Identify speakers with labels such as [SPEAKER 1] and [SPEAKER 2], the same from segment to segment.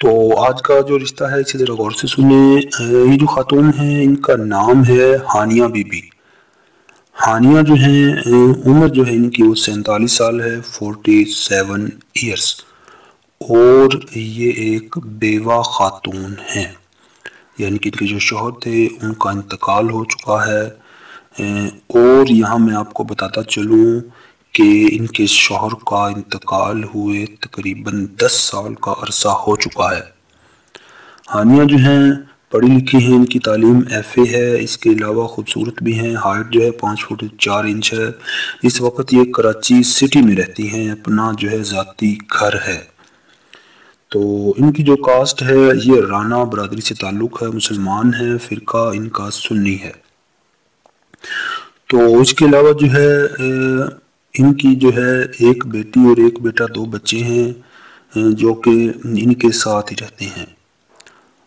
[SPEAKER 1] तो आज का जो रिश्ता है, इसे ज़रा गौर से सुने ये जो ख़ातून है, इनका नाम है हानिया बीबी। हानिया जो है उम्र जो है इनकी, वो सैंतालीस साल है, फोर्टी सेवन ईयर्स और ये एक बेवा ख़ातून हैं। यानी कि इनके जो शोहर थे, उनका इंतकाल हो चुका है। और यहाँ मैं आपको बताता चलूँ कि इनके शोहर का इंतकाल हुए तकरीबन 10 साल का अरसा हो चुका है। हानिया जो हैं, पढ़ी लिखी हैं, इनकी तालीम एफ़ ए है, इसके अलावा खूबसूरत भी हैं, हाइट जो है पाँच फुट चार इंच है। इस वक्त ये कराची सिटी में रहती हैं, अपना जो है ज़ाती घर है। तो इनकी जो कास्ट है, ये राना बरदरी से ताल्लुक़ है, मुसलमान है, फ़िरका इनका सुन्नी है। तो इसके अलावा जो है इनकी जो है एक बेटी और एक बेटा दो बच्चे हैं जो कि इनके साथ ही रहते हैं।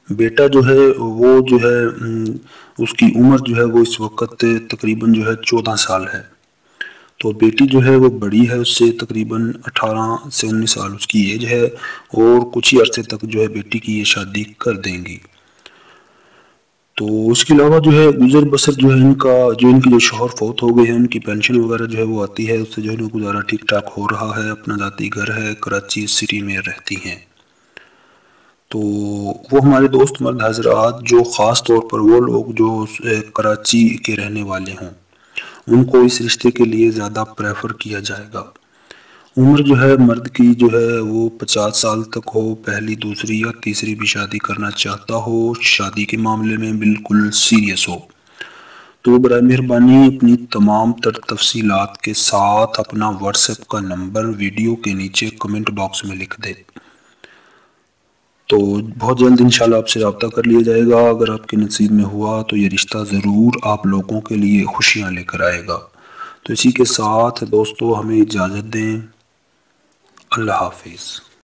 [SPEAKER 1] बेटा जो है, वो जो है उसकी उम्र जो है, वो इस वक्त तकरीबन जो है चौदह साल है। तो बेटी जो है, वो बड़ी है, उससे तकरीबन अठारह से उन्नीस साल उसकी एज है और कुछ ही अरसे तक जो है बेटी की ये शादी कर देंगी। तो उसके अलावा जो है, गुजर बसर जो है इनका जो इनकी जो शोहर फौत हो गए हैं, उनकी पेंशन वगैरह जो है वो आती है, उससे जो है गुजारा ठीक ठाक हो रहा है, अपना ज़ाती घर है, कराची सिटी में रहती हैं। तो वो हमारे दोस्त मर्द हजरात, जो ख़ास तौर पर वो लोग जो कराची के रहने वाले हों, उनको इस रिश्ते के लिए ज़्यादा प्रेफर किया जाएगा। उम्र जो है, मर्द की जो है, वो पचास साल तक हो, पहली, दूसरी या तीसरी भी शादी करना चाहता हो, शादी के मामले में बिल्कुल सीरियस हो। तो बर मेहरबानी अपनी तमाम तर तफसीलात के साथ अपना व्हाट्सएप का नंबर वीडियो के नीचे कमेंट बॉक्स में लिख दे। तो बहुत जल्द इंशाल्लाह आपसे रबता कर लिया जाएगा। अगर आपके नसीब में हुआ तो ये रिश्ता ज़रूर आप लोगों के लिए खुशियाँ लेकर आएगा। तो इसी के साथ दोस्तों, हमें इजाज़त दें। अल्लाह हाफिज़।